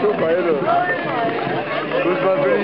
Super, aí, do... Os bagulhos.